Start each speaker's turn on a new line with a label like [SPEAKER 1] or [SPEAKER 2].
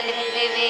[SPEAKER 1] ಅಲಿಂಬಿವೆ